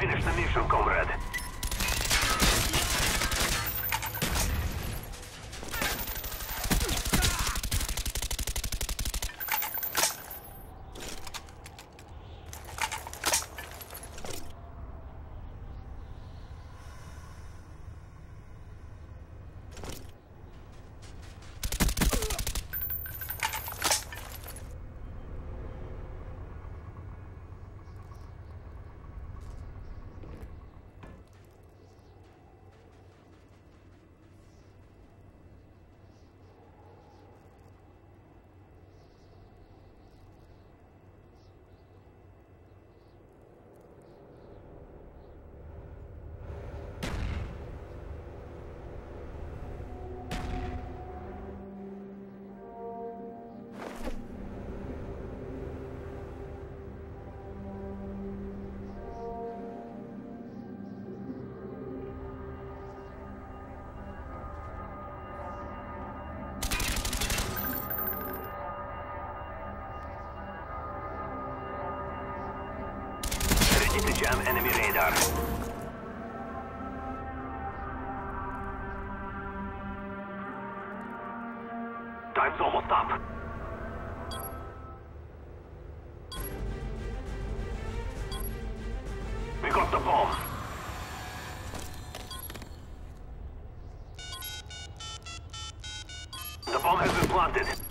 Finish the mission, comrade. Ready to jam enemy radar. Time's almost up. We got the bomb. The bomb has been planted.